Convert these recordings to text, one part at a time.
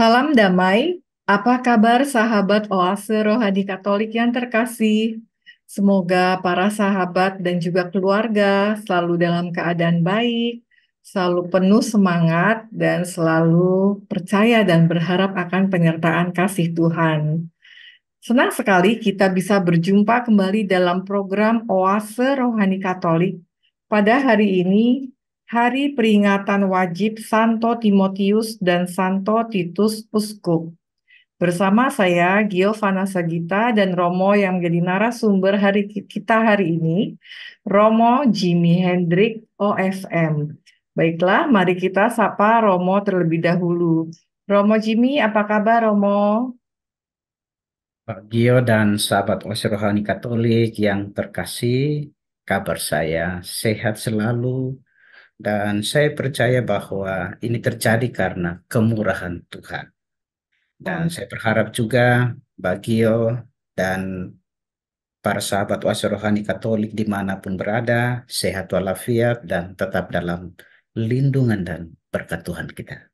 Salam damai, apa kabar sahabat Oase Rohani Katolik yang terkasih? Semoga para sahabat dan juga keluarga selalu dalam keadaan baik, selalu penuh semangat, dan selalu percaya dan berharap akan penyertaan kasih Tuhan. Senang sekali kita bisa berjumpa kembali dalam program Oase Rohani Katolik pada hari ini hari peringatan wajib Santo Timotius dan Santo Titus Uskup. Bersama saya, Giovanna Sagita dan Romo yang menjadi narasumber hari kita hari ini, Romo Jimmy Hendrik OFM. Baiklah, mari kita sapa Romo terlebih dahulu. Romo Jimmy, apa kabar Romo? Pak Gio dan sahabat Oasi Rohani Katolik yang terkasih, kabar saya sehat selalu, dan saya percaya bahwa ini terjadi karena kemurahan Tuhan. Dan saya berharap juga Bagio dan para sahabat wasi rohani Katolik di mana pun berada, sehat walafiat dan tetap dalam lindungan dan berkat Tuhan kita.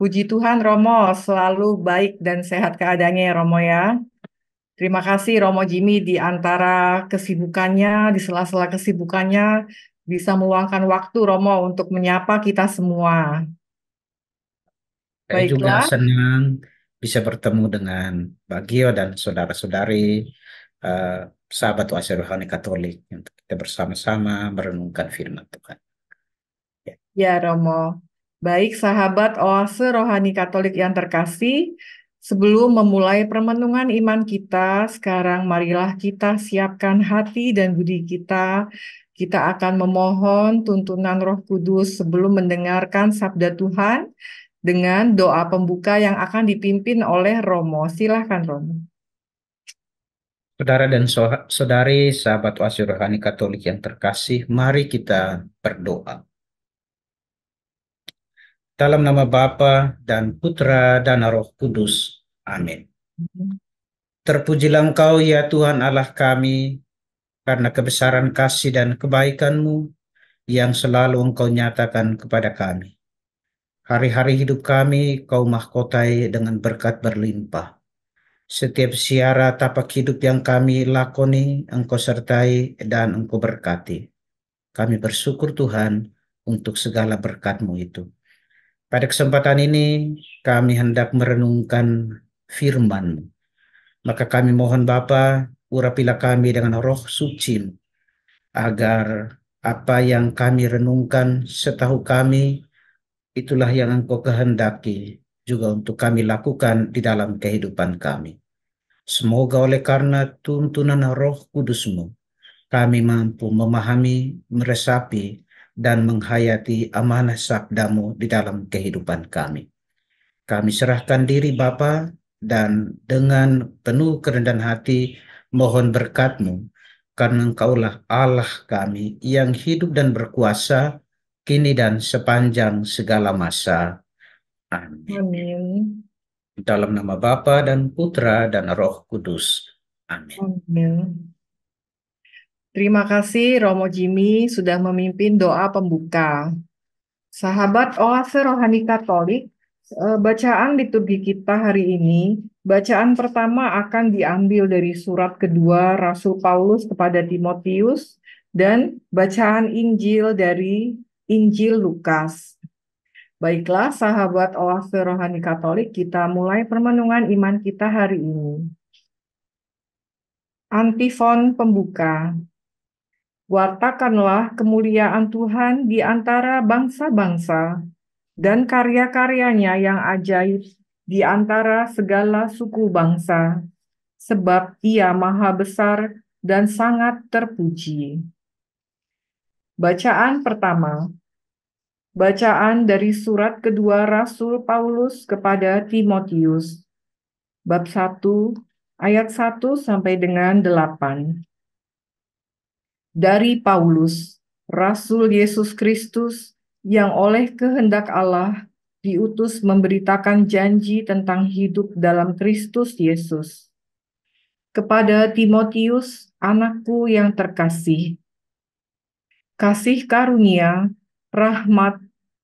Puji Tuhan Romo, selalu baik dan sehat keadaannya ya Romo ya. Terima kasih Romo Jimmy di antara kesibukannya, di sela-sela kesibukannya, bisa meluangkan waktu Romo untuk menyapa kita semua. Saya juga senang bisa bertemu dengan Bagio dan saudara-saudari uh, sahabat Oase Rohani Katolik untuk kita bersama-sama merenungkan firman Tuhan. Ya. ya Romo. Baik sahabat Oase Rohani Katolik yang terkasih, Sebelum memulai permenungan iman kita, sekarang marilah kita siapkan hati dan budi kita kita akan memohon tuntunan Roh Kudus sebelum mendengarkan sabda Tuhan dengan doa pembuka yang akan dipimpin oleh Romo. Silahkan Romo. Saudara dan saudari, sahabat wasi rohani Katolik yang terkasih, mari kita berdoa. Dalam nama Bapa dan Putra dan Roh Kudus. Amin. Terpujilah Engkau ya Tuhan Allah kami, karena kebesaran kasih dan kebaikanmu yang selalu engkau nyatakan kepada kami. Hari-hari hidup kami kau mahkotai dengan berkat berlimpah. Setiap siara tapak hidup yang kami lakoni, engkau sertai dan engkau berkati. Kami bersyukur Tuhan untuk segala berkatmu itu. Pada kesempatan ini kami hendak merenungkan firman Maka kami mohon Bapa urapilah kami dengan roh suci agar apa yang kami renungkan setahu kami itulah yang engkau kehendaki juga untuk kami lakukan di dalam kehidupan kami. Semoga oleh karena tuntunan roh kudusmu, kami mampu memahami, meresapi, dan menghayati amanah sabdamu di dalam kehidupan kami. Kami serahkan diri Bapa dan dengan penuh kerendahan hati mohon berkatmu, karena engkaulah Allah kami yang hidup dan berkuasa, kini dan sepanjang segala masa. Amin. Amin. Dalam nama Bapa dan Putra dan Roh Kudus. Amin. Amin. Terima kasih Romo Jimmy sudah memimpin doa pembuka. Sahabat Oase Rohani Katolik, Eh, bacaan liturgi kita hari ini, bacaan pertama akan diambil dari surat kedua Rasul Paulus kepada Timotius dan bacaan Injil dari Injil Lukas. Baiklah, sahabat Oase Rohani Katolik, kita mulai permenungan iman kita hari ini. Antifon pembuka. Wartakanlah kemuliaan Tuhan di antara bangsa-bangsa, dan karya-karyanya yang ajaib di antara segala suku bangsa, sebab ia maha besar dan sangat terpuji. Bacaan pertama Bacaan dari surat kedua Rasul Paulus kepada Timotius, bab 1 ayat 1 sampai dengan 8. Dari Paulus, Rasul Yesus Kristus, yang oleh kehendak Allah diutus memberitakan janji tentang hidup dalam Kristus Yesus. Kepada Timotius, anakku yang terkasih, kasih karunia, rahmat,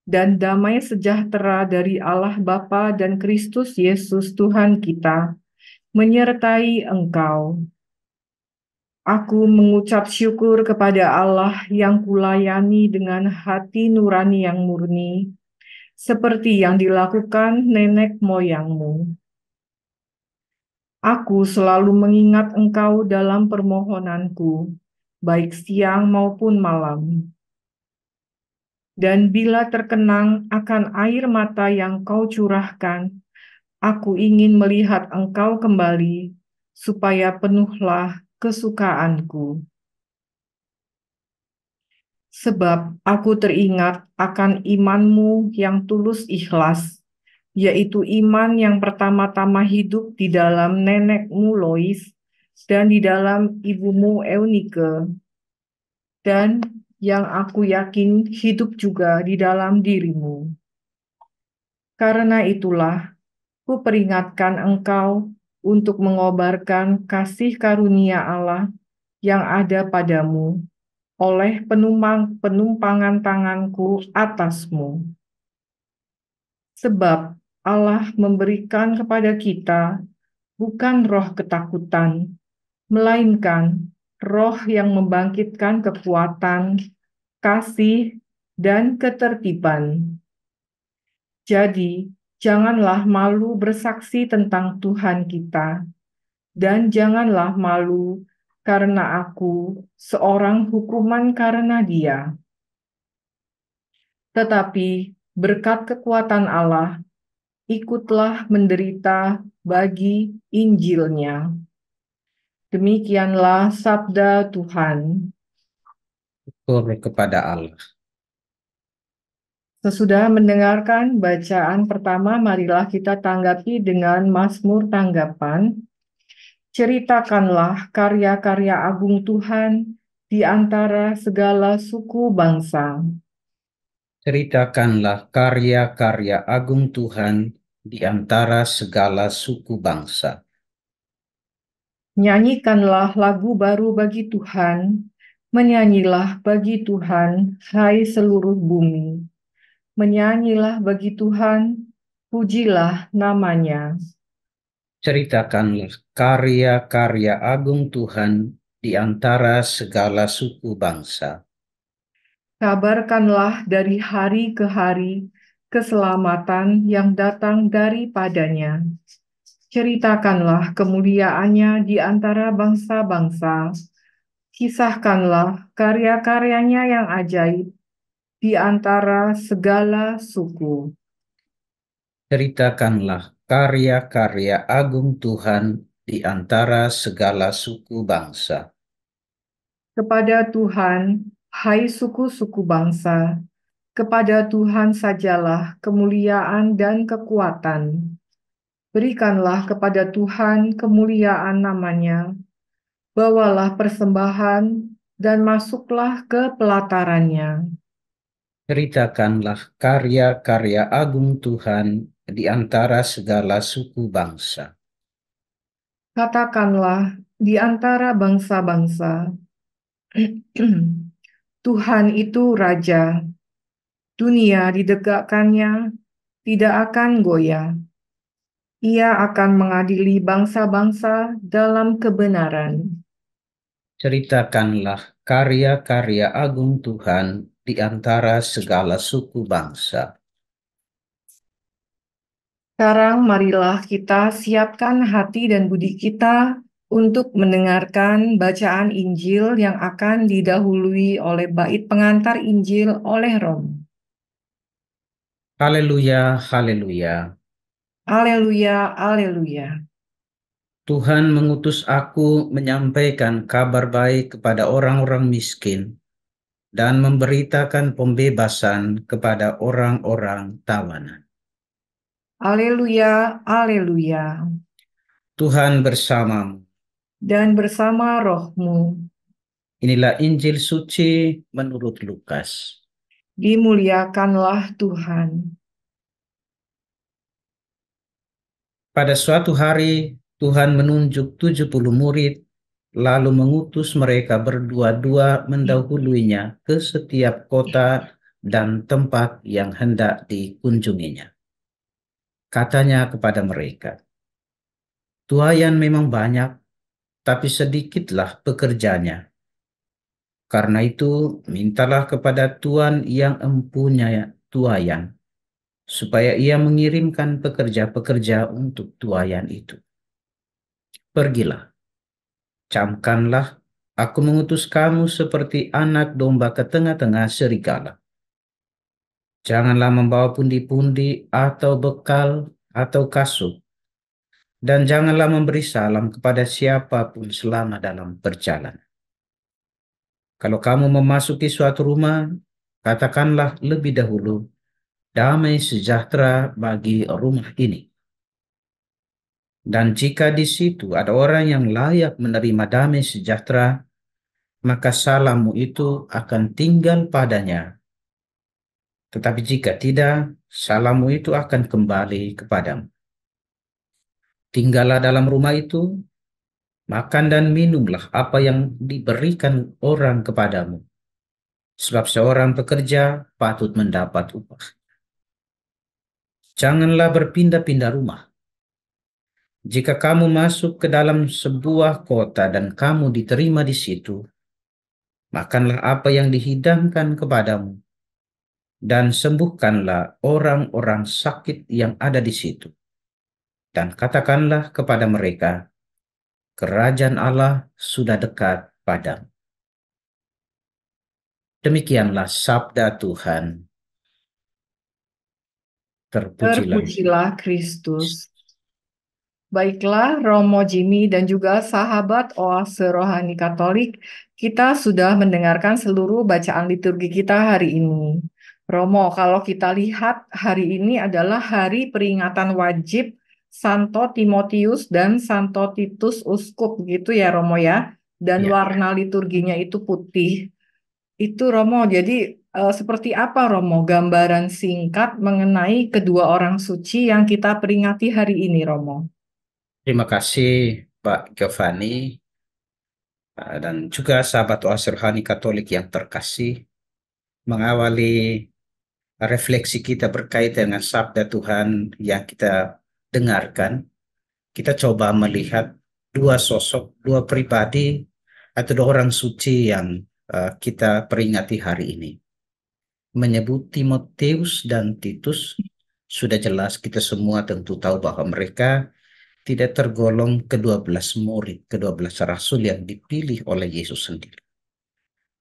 dan damai sejahtera dari Allah Bapa dan Kristus Yesus Tuhan kita menyertai engkau. Aku mengucap syukur kepada Allah yang kulayani dengan hati nurani yang murni, seperti yang dilakukan nenek moyangmu. Aku selalu mengingat engkau dalam permohonanku, baik siang maupun malam. Dan bila terkenang akan air mata yang kau curahkan, aku ingin melihat engkau kembali, supaya penuhlah kesukaanku. Sebab aku teringat akan imanmu yang tulus ikhlas, yaitu iman yang pertama-tama hidup di dalam nenekmu Lois dan di dalam ibumu Eunike, dan yang aku yakin hidup juga di dalam dirimu. Karena itulah, ku peringatkan engkau untuk mengobarkan kasih karunia Allah yang ada padamu oleh penumpang, penumpangan tanganku atasmu. Sebab Allah memberikan kepada kita bukan roh ketakutan, melainkan roh yang membangkitkan kekuatan, kasih, dan ketertiban. Jadi, janganlah malu bersaksi tentang Tuhan kita, dan janganlah malu karena aku seorang hukuman karena Dia. Tetapi berkat kekuatan Allah, ikutlah menderita bagi Injilnya. Demikianlah sabda Tuhan. Syukur kepada Allah. Sesudah mendengarkan bacaan pertama, marilah kita tanggapi dengan Mazmur tanggapan. Ceritakanlah karya-karya agung Tuhan di antara segala suku bangsa. Ceritakanlah karya-karya agung Tuhan di antara segala suku bangsa. Nyanyikanlah lagu baru bagi Tuhan, menyanyilah bagi Tuhan, hai seluruh bumi Menyanyilah bagi Tuhan, pujilah namanya. Ceritakanlah karya-karya agung Tuhan di antara segala suku bangsa. Kabarkanlah dari hari ke hari keselamatan yang datang daripadanya. Ceritakanlah kemuliaannya di antara bangsa-bangsa. Kisahkanlah karya-karyanya yang ajaib di antara segala suku. Ceritakanlah karya-karya agung Tuhan di antara segala suku bangsa. Kepada Tuhan, hai suku-suku bangsa, kepada Tuhan sajalah kemuliaan dan kekuatan. Berikanlah kepada Tuhan kemuliaan namanya. Bawalah persembahan dan masuklah ke pelatarannya ceritakanlah karya-karya agung Tuhan di antara segala suku bangsa. Katakanlah di antara bangsa-bangsa, Tuhan itu Raja, dunia didegakkannya tidak akan goyah. Ia akan mengadili bangsa-bangsa dalam kebenaran. Ceritakanlah karya-karya agung Tuhan di antara segala suku bangsa. Sekarang marilah kita siapkan hati dan budi kita untuk mendengarkan bacaan Injil yang akan didahului oleh bait pengantar Injil oleh Rom. Haleluya, haleluya. Haleluya, haleluya. Tuhan mengutus aku menyampaikan kabar baik kepada orang-orang miskin dan memberitakan pembebasan kepada orang-orang tawanan. Haleluya, haleluya. Tuhan bersamamu. Dan bersama rohmu. Inilah Injil suci menurut Lukas. Dimuliakanlah Tuhan. Pada suatu hari, Tuhan menunjuk 70 murid lalu mengutus mereka berdua-dua mendahuluinya ke setiap kota dan tempat yang hendak dikunjunginya. Katanya kepada mereka, Tuayan memang banyak, tapi sedikitlah pekerjanya. Karena itu, mintalah kepada Tuhan yang empunya tuayan, supaya ia mengirimkan pekerja-pekerja untuk tuayan itu. Pergilah, camkanlah, aku mengutus kamu seperti anak domba ke tengah-tengah serigala. Janganlah membawa pundi-pundi atau bekal atau kasut, dan janganlah memberi salam kepada siapa pun selama dalam perjalanan. Kalau kamu memasuki suatu rumah, katakanlah lebih dahulu, damai sejahtera bagi rumah ini. Dan jika di situ ada orang yang layak menerima damai sejahtera, maka salammu itu akan tinggal padanya tetapi jika tidak, salammu itu akan kembali kepadamu. Tinggallah dalam rumah itu, makan dan minumlah apa yang diberikan orang kepadamu. Sebab seorang pekerja patut mendapat upah. Janganlah berpindah-pindah rumah. Jika kamu masuk ke dalam sebuah kota dan kamu diterima di situ, makanlah apa yang dihidangkan kepadamu dan sembuhkanlah orang-orang sakit yang ada di situ. Dan katakanlah kepada mereka, kerajaan Allah sudah dekat padamu. Demikianlah sabda Tuhan. Terpujilah, Terpujilah Kristus. Baiklah, Romo Jimmy dan juga sahabat Oase Rohani Katolik, kita sudah mendengarkan seluruh bacaan liturgi kita hari ini. Romo, kalau kita lihat hari ini adalah hari peringatan wajib Santo Timotius dan Santo Titus Uskup gitu ya Romo ya. Dan ya. warna liturginya itu putih. Itu Romo, jadi uh, seperti apa Romo gambaran singkat mengenai kedua orang suci yang kita peringati hari ini Romo? Terima kasih Pak Giovanni eh, dan juga sahabat Oasirhani Katolik yang terkasih mengawali refleksi kita berkaitan dengan sabda Tuhan yang kita dengarkan, kita coba melihat dua sosok, dua pribadi atau dua orang suci yang uh, kita peringati hari ini. Menyebut Timoteus dan Titus, sudah jelas kita semua tentu tahu bahwa mereka tidak tergolong kedua belas murid, kedua belas rasul yang dipilih oleh Yesus sendiri.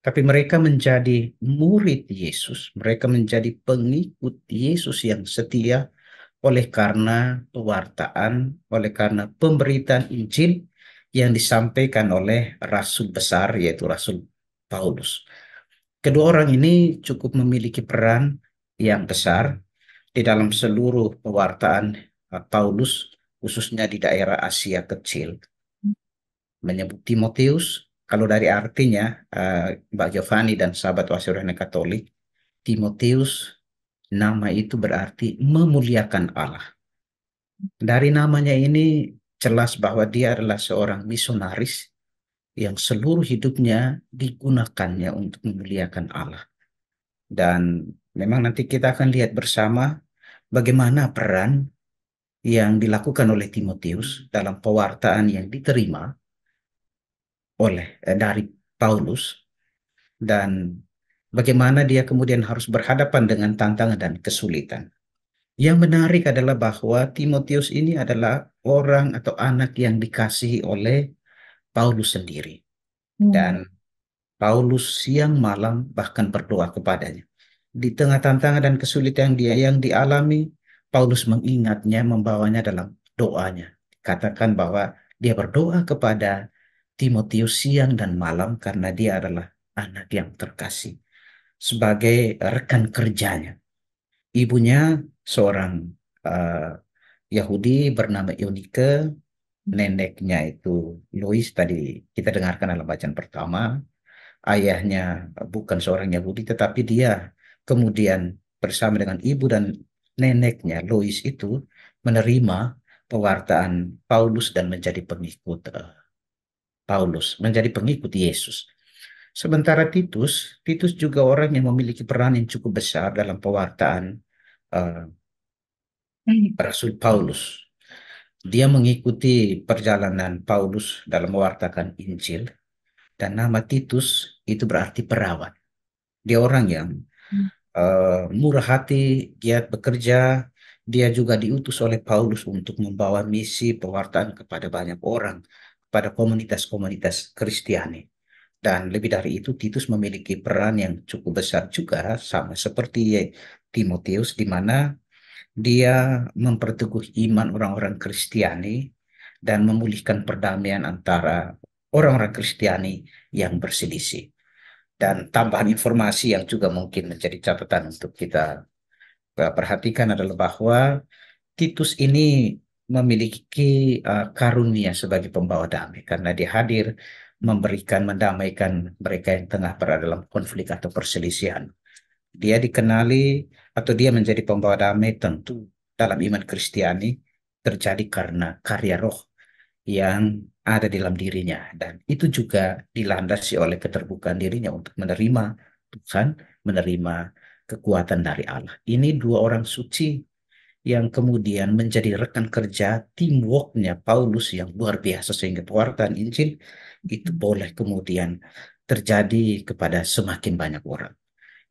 Tapi mereka menjadi murid Yesus, mereka menjadi pengikut Yesus yang setia oleh karena pewartaan, oleh karena pemberitaan Injil yang disampaikan oleh rasul besar yaitu Rasul Paulus. Kedua orang ini cukup memiliki peran yang besar di dalam seluruh pewartaan Paulus khususnya di daerah Asia kecil. Menyebut Timotius kalau dari artinya, uh, Mbak Giovanni dan sahabat Wasyurana Katolik, Timotius, nama itu berarti memuliakan Allah. Dari namanya ini jelas bahwa dia adalah seorang misionaris yang seluruh hidupnya digunakannya untuk memuliakan Allah. Dan memang nanti kita akan lihat bersama bagaimana peran yang dilakukan oleh Timotius dalam pewartaan yang diterima oleh eh, dari Paulus dan bagaimana dia kemudian harus berhadapan dengan tantangan dan kesulitan. Yang menarik adalah bahwa Timotius ini adalah orang atau anak yang dikasihi oleh Paulus sendiri. Hmm. Dan Paulus siang malam bahkan berdoa kepadanya. Di tengah tantangan dan kesulitan dia yang dialami, Paulus mengingatnya, membawanya dalam doanya. Katakan bahwa dia berdoa kepada Timotius siang dan malam karena dia adalah anak yang terkasih sebagai rekan kerjanya. Ibunya seorang uh, Yahudi bernama Eunike, neneknya itu Louis tadi kita dengarkan dalam bacaan pertama. Ayahnya bukan seorang Yahudi tetapi dia kemudian bersama dengan ibu dan neneknya Louis itu menerima pewartaan Paulus dan menjadi pengikut uh, Paulus menjadi pengikut Yesus. Sementara Titus, Titus juga orang yang memiliki peran yang cukup besar dalam pewartaan uh, Rasul Paulus. Dia mengikuti perjalanan Paulus dalam mewartakan Injil dan nama Titus itu berarti perawat. Dia orang yang uh, murah hati, giat bekerja. Dia juga diutus oleh Paulus untuk membawa misi pewartaan kepada banyak orang, kepada komunitas-komunitas Kristiani. Dan lebih dari itu, Titus memiliki peran yang cukup besar juga, sama seperti Timotius, di mana dia memperteguh iman orang-orang Kristiani dan memulihkan perdamaian antara orang-orang Kristiani yang berselisih. Dan tambahan informasi yang juga mungkin menjadi catatan untuk kita perhatikan adalah bahwa Titus ini memiliki uh, karunia sebagai pembawa damai karena dia hadir memberikan mendamaikan mereka yang tengah berada dalam konflik atau perselisihan. Dia dikenali atau dia menjadi pembawa damai tentu dalam iman Kristiani terjadi karena karya roh yang ada di dalam dirinya dan itu juga dilandasi oleh keterbukaan dirinya untuk menerima Tuhan, menerima kekuatan dari Allah. Ini dua orang suci yang kemudian menjadi rekan kerja teamworknya Paulus yang luar biasa sehingga pewartaan Injil itu boleh kemudian terjadi kepada semakin banyak orang.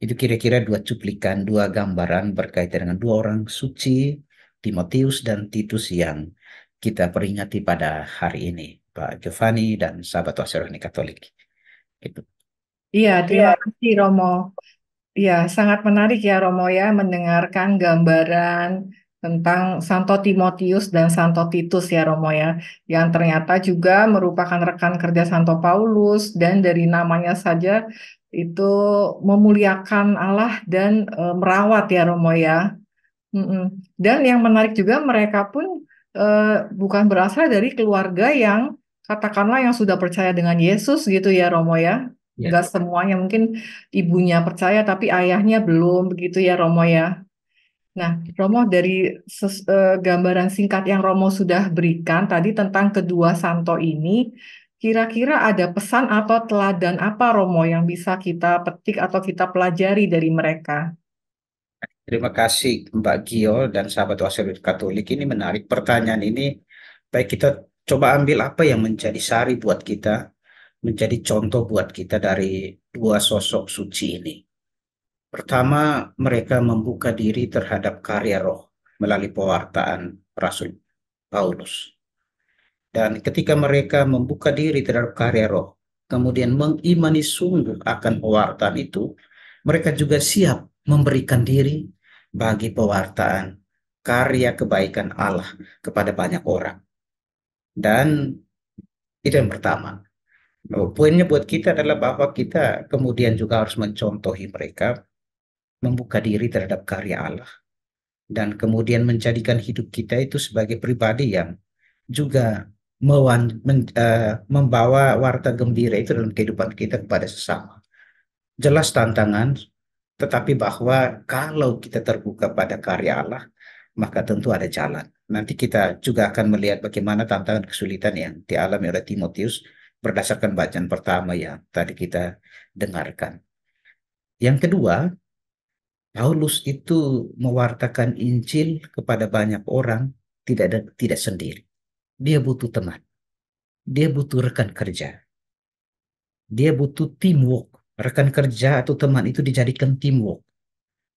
Itu kira-kira dua cuplikan, dua gambaran berkaitan dengan dua orang suci, Timotius dan Titus yang kita peringati pada hari ini, Pak Giovanni dan sahabat Wasirani Katolik. Gitu. Iya, terima kasih Romo. Iya, sangat menarik ya Romo ya mendengarkan gambaran tentang Santo Timotius dan Santo Titus ya Romo ya, yang ternyata juga merupakan rekan kerja Santo Paulus dan dari namanya saja itu memuliakan Allah dan e, merawat ya Romo ya. Dan yang menarik juga mereka pun uh, bukan berasal dari keluarga yang katakanlah yang sudah percaya dengan Yesus gitu ya Romo ya. Enggak semuanya mungkin ibunya percaya tapi ayahnya belum begitu ya Romo ya. Nah, Romo dari ses, uh, gambaran singkat yang Romo sudah berikan tadi tentang kedua santo ini, kira-kira ada pesan atau teladan apa Romo yang bisa kita petik atau kita pelajari dari mereka? Terima kasih Mbak Gio dan sahabat Wasir Katolik. Ini menarik pertanyaan ini. Baik kita coba ambil apa yang menjadi sari buat kita, menjadi contoh buat kita dari dua sosok suci ini. Pertama, mereka membuka diri terhadap karya roh melalui pewartaan Rasul Paulus. Dan ketika mereka membuka diri terhadap karya roh, kemudian mengimani sungguh akan pewartaan itu, mereka juga siap memberikan diri bagi pewartaan karya kebaikan Allah kepada banyak orang. Dan itu yang pertama. Poinnya buat kita adalah bahwa kita kemudian juga harus mencontohi mereka membuka diri terhadap karya Allah dan kemudian menjadikan hidup kita itu sebagai pribadi yang juga mewan, men, uh, membawa warta gembira itu dalam kehidupan kita kepada sesama. Jelas tantangan, tetapi bahwa kalau kita terbuka pada karya Allah, maka tentu ada jalan. Nanti kita juga akan melihat bagaimana tantangan kesulitan yang dialami oleh Timotius berdasarkan bacaan pertama yang tadi kita dengarkan. Yang kedua, Paulus itu mewartakan Injil kepada banyak orang tidak tidak sendiri. Dia butuh teman. Dia butuh rekan kerja. Dia butuh teamwork rekan kerja atau teman itu dijadikan teamwork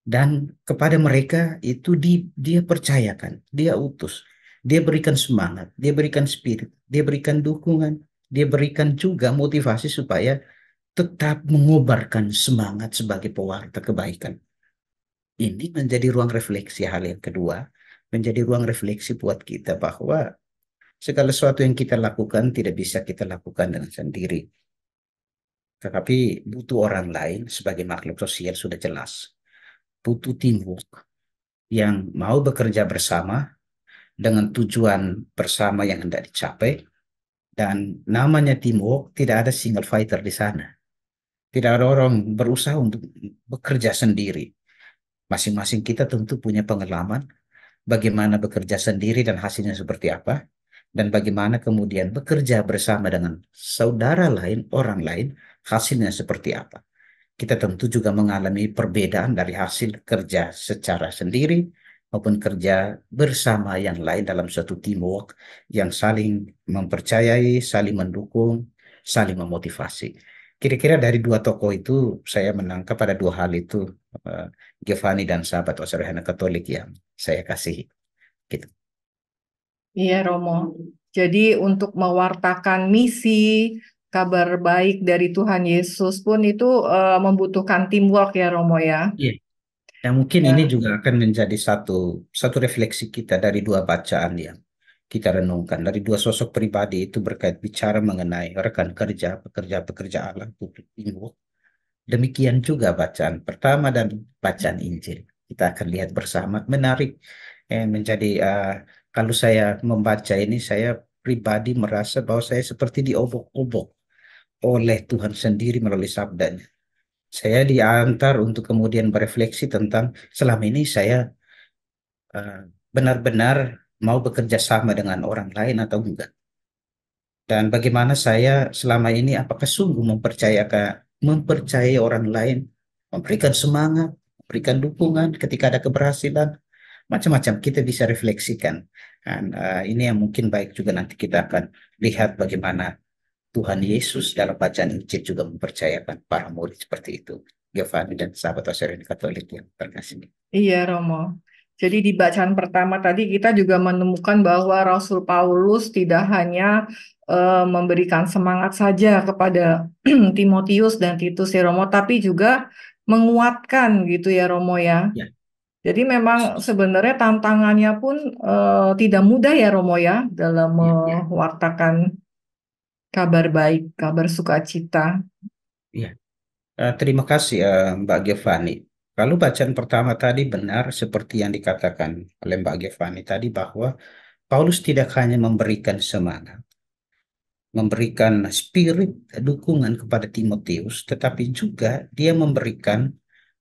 dan kepada mereka itu di, dia percayakan, dia utus, dia berikan semangat, dia berikan spirit, dia berikan dukungan, dia berikan juga motivasi supaya tetap mengobarkan semangat sebagai pewarta kebaikan. Ini menjadi ruang refleksi hal yang kedua, menjadi ruang refleksi buat kita bahwa segala sesuatu yang kita lakukan tidak bisa kita lakukan dengan sendiri tetapi butuh orang lain sebagai makhluk sosial sudah jelas. Butuh teamwork yang mau bekerja bersama dengan tujuan bersama yang hendak dicapai. Dan namanya teamwork tidak ada single fighter di sana. Tidak ada orang berusaha untuk bekerja sendiri. Masing-masing kita tentu punya pengalaman bagaimana bekerja sendiri dan hasilnya seperti apa. dan bagaimana kemudian bekerja bersama dengan saudara lain, orang lain, hasilnya seperti apa. Kita tentu juga mengalami perbedaan dari hasil kerja secara sendiri maupun kerja bersama yang lain dalam suatu teamwork yang saling mempercayai, saling mendukung, saling memotivasi. Kira-kira dari dua tokoh itu saya menangkap pada dua hal itu uh, Giovanni dan sahabat Osrehana Katolik yang saya kasih. Gitu. Iya Romo. Jadi untuk mewartakan misi kabar baik dari Tuhan Yesus pun itu uh, membutuhkan teamwork ya Romo ya. Iya. Yang mungkin ya. ini juga akan menjadi satu satu refleksi kita dari dua bacaan yang kita renungkan dari dua sosok pribadi itu berkait bicara mengenai rekan kerja, pekerja-pekerja Allah, publik teamwork. Demikian juga bacaan pertama dan bacaan Injil. Kita akan lihat bersama. Menarik eh, menjadi uh, kalau saya membaca ini saya pribadi merasa bahwa saya seperti diobok-obok oleh Tuhan sendiri melalui sabdanya saya diantar untuk kemudian berefleksi tentang selama ini saya eh, benar-benar uh, mau bekerja sama dengan orang lain atau enggak. Dan bagaimana saya selama ini apakah sungguh mempercayakan mempercayai orang lain, memberikan semangat, memberikan dukungan ketika ada keberhasilan, macam-macam kita bisa refleksikan. Dan uh, ini yang mungkin baik juga nanti kita akan lihat bagaimana Tuhan Yesus dalam bacaan Injil juga mempercayakan para murid seperti itu. Giovanni dan sahabat Wasserin Katolik yang terkasih. Iya, Romo. Jadi di bacaan pertama tadi kita juga menemukan bahwa Rasul Paulus tidak hanya uh, memberikan semangat saja kepada Timotius dan Titus ya Romo, tapi juga menguatkan gitu ya Romo ya. ya. Jadi memang sebenarnya tantangannya pun uh, tidak mudah ya Romo ya dalam ya, ya. mewartakan kabar baik, kabar sukacita. Iya. Uh, terima kasih uh, Mbak Giovanni. Kalau bacaan pertama tadi benar seperti yang dikatakan oleh Mbak Giovanni tadi bahwa Paulus tidak hanya memberikan semangat, memberikan spirit dukungan kepada Timotius, tetapi juga dia memberikan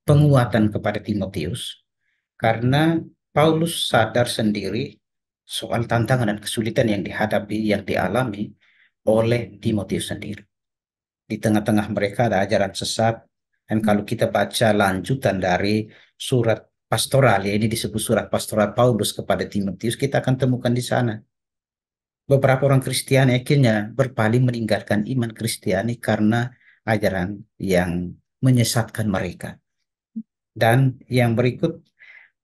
penguatan kepada Timotius karena Paulus sadar sendiri soal tantangan dan kesulitan yang dihadapi, yang dialami, oleh Timotius sendiri. Di tengah-tengah mereka ada ajaran sesat, dan kalau kita baca lanjutan dari surat pastoral, ya ini disebut surat pastoral Paulus kepada Timotius, kita akan temukan di sana. Beberapa orang Kristiani akhirnya berpaling meninggalkan iman Kristiani karena ajaran yang menyesatkan mereka. Dan yang berikut,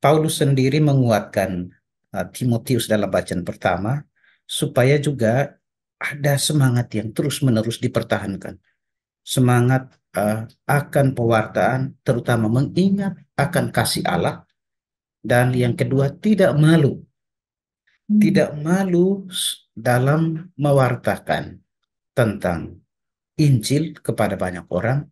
Paulus sendiri menguatkan uh, Timotius dalam bacaan pertama, supaya juga ada semangat yang terus-menerus dipertahankan. Semangat uh, akan pewartaan, terutama mengingat akan kasih Allah. Dan yang kedua, tidak malu. Hmm. Tidak malu dalam mewartakan tentang Injil kepada banyak orang.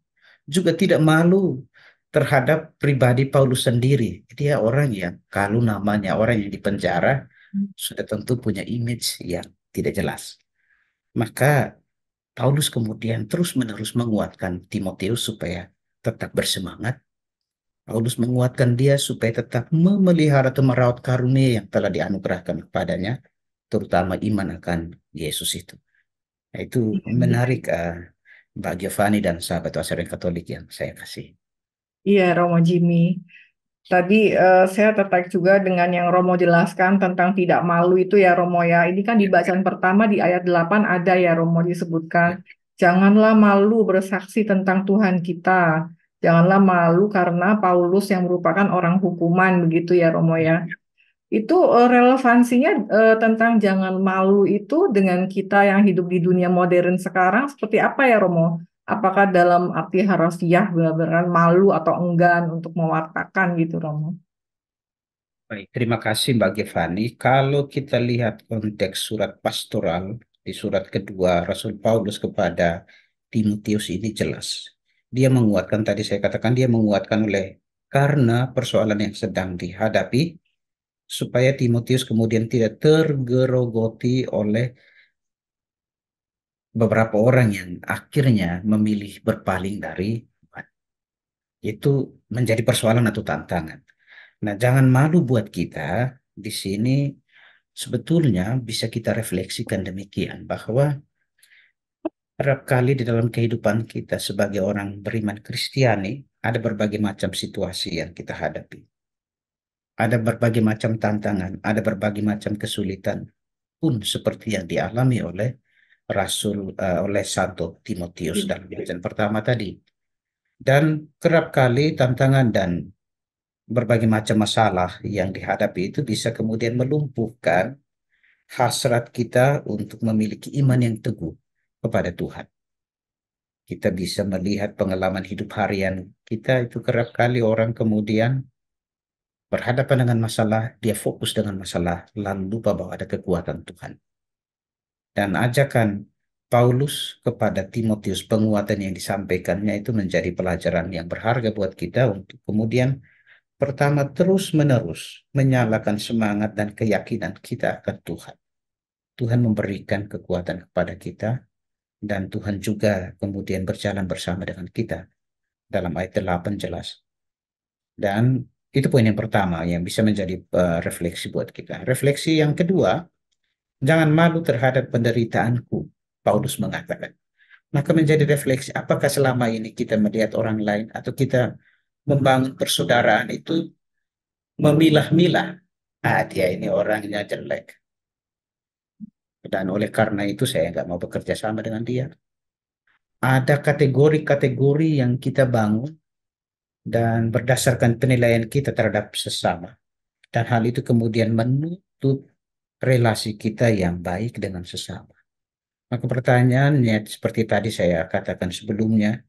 Juga tidak malu terhadap pribadi Paulus sendiri. Dia orang yang kalau namanya orang yang dipenjara, hmm. sudah tentu punya image yang tidak jelas. Maka Paulus kemudian terus-menerus menguatkan Timotius supaya tetap bersemangat. Paulus menguatkan dia supaya tetap memelihara atau merawat karunia yang telah dianugerahkan kepadanya, terutama iman akan Yesus itu. Nah, itu iya. menarik uh, Mbak Giovanni dan sahabat Wassarin Katolik yang saya kasih. Iya, Romo Jimmy. Tadi uh, saya tertarik juga dengan yang Romo jelaskan tentang tidak malu itu ya Romo ya. Ini kan di bacaan pertama di ayat 8 ada ya Romo disebutkan. Janganlah malu bersaksi tentang Tuhan kita. Janganlah malu karena Paulus yang merupakan orang hukuman begitu ya Romo ya. Itu uh, relevansinya uh, tentang jangan malu itu dengan kita yang hidup di dunia modern sekarang seperti apa ya Romo? apakah dalam arti harfiah benar-benar malu atau enggan untuk mewartakan gitu Romo. Baik, terima kasih Mbak Giovanni. Kalau kita lihat konteks surat pastoral di surat kedua Rasul Paulus kepada Timotius ini jelas. Dia menguatkan tadi saya katakan dia menguatkan oleh karena persoalan yang sedang dihadapi supaya Timotius kemudian tidak tergerogoti oleh beberapa orang yang akhirnya memilih berpaling dari Tuhan. Itu menjadi persoalan atau tantangan. Nah, jangan malu buat kita di sini sebetulnya bisa kita refleksikan demikian bahwa kerap kali di dalam kehidupan kita sebagai orang beriman Kristiani ada berbagai macam situasi yang kita hadapi. Ada berbagai macam tantangan, ada berbagai macam kesulitan pun seperti yang dialami oleh Rasul uh, oleh Santo Timotius dalam bacaan pertama tadi. Dan kerap kali tantangan dan berbagai macam masalah yang dihadapi itu bisa kemudian melumpuhkan hasrat kita untuk memiliki iman yang teguh kepada Tuhan. Kita bisa melihat pengalaman hidup harian kita itu kerap kali orang kemudian berhadapan dengan masalah, dia fokus dengan masalah, lalu lupa bahwa ada kekuatan Tuhan. Dan ajakan Paulus kepada Timotius penguatan yang disampaikannya itu menjadi pelajaran yang berharga buat kita untuk kemudian Pertama, terus-menerus menyalakan semangat dan keyakinan kita akan Tuhan. Tuhan memberikan kekuatan kepada kita, dan Tuhan juga kemudian berjalan bersama dengan kita. Dalam ayat 8 jelas. Dan itu poin yang pertama yang bisa menjadi uh, refleksi buat kita. Refleksi yang kedua, jangan malu terhadap penderitaanku, Paulus mengatakan. Maka menjadi refleksi, apakah selama ini kita melihat orang lain atau kita membangun persaudaraan itu memilah-milah. Ah, dia ini orangnya jelek. Dan oleh karena itu saya nggak mau bekerja sama dengan dia. Ada kategori-kategori yang kita bangun dan berdasarkan penilaian kita terhadap sesama. Dan hal itu kemudian menutup relasi kita yang baik dengan sesama. Maka pertanyaannya seperti tadi saya katakan sebelumnya,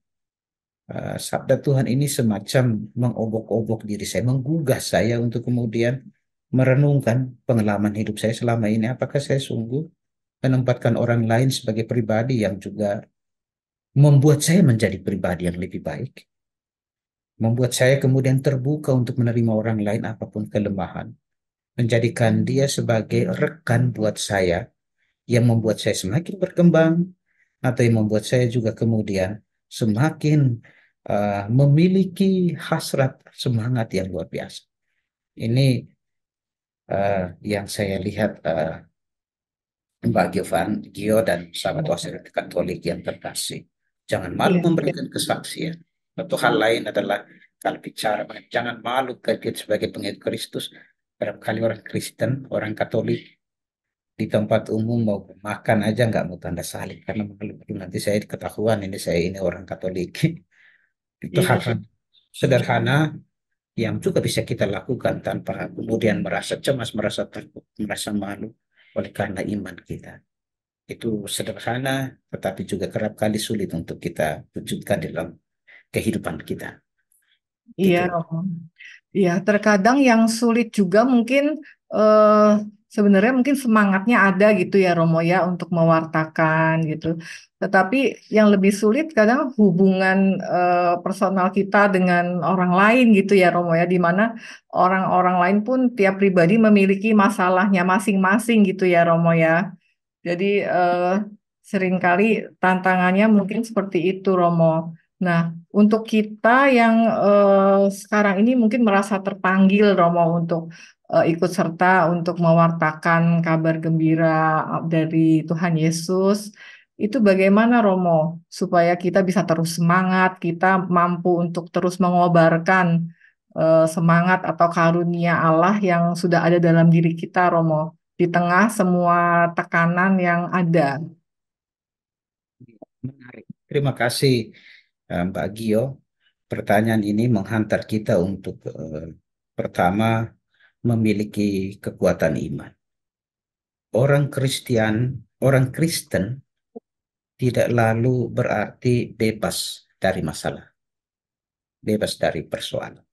uh, sabda Tuhan ini semacam mengobok-obok diri saya, menggugah saya untuk kemudian merenungkan pengalaman hidup saya selama ini. Apakah saya sungguh menempatkan orang lain sebagai pribadi yang juga membuat saya menjadi pribadi yang lebih baik? Membuat saya kemudian terbuka untuk menerima orang lain apa pun kelemahan. Menjadikan dia sebagai rekan buat saya yang membuat saya semakin berkembang atau yang membuat saya juga kemudian semakin uh, memiliki hasrat semangat yang luar biasa. Ini uh, yang saya lihat uh, Mbak Giovan, Gio dan sahabat wasir Katolik yang terkasih. Jangan malu iya. memberikan kesaksian. Satu hal lain adalah kalau bicara, jangan malu kita sebagai pengikut Kristus. Berapa kali orang Kristen, orang Katolik di tempat umum mau makan aja nggak mau tanda salib karena nanti saya ketahuan ini saya ini orang Katolik Itu iya, hal-hal sederhana yang juga bisa kita lakukan tanpa kemudian merasa cemas, merasa takut, merasa malu oleh karena iman kita. Itu sederhana, tetapi juga kerap kali sulit untuk kita wujudkan dalam kehidupan kita. Iya, gitu. Iya, terkadang yang sulit juga mungkin eh, sebenarnya mungkin semangatnya ada gitu ya Romo ya untuk mewartakan gitu. Tetapi yang lebih sulit kadang hubungan uh, personal kita dengan orang lain gitu ya Romo ya, di mana orang-orang lain pun tiap pribadi memiliki masalahnya masing-masing gitu ya Romo ya. Jadi uh, sering kali tantangannya mungkin seperti itu Romo. Nah, untuk kita yang uh, sekarang ini mungkin merasa terpanggil Romo untuk uh, ikut serta untuk mewartakan kabar gembira dari Tuhan Yesus. Itu bagaimana Romo supaya kita bisa terus semangat, kita mampu untuk terus mengobarkan uh, semangat atau karunia Allah yang sudah ada dalam diri kita Romo di tengah semua tekanan yang ada. Menarik. Terima kasih eh, Mbak Gio. Pertanyaan ini menghantar kita untuk uh, pertama memiliki kekuatan iman. Orang Kristen, orang Kristen tidak lalu berarti bebas dari masalah, bebas dari persoalan.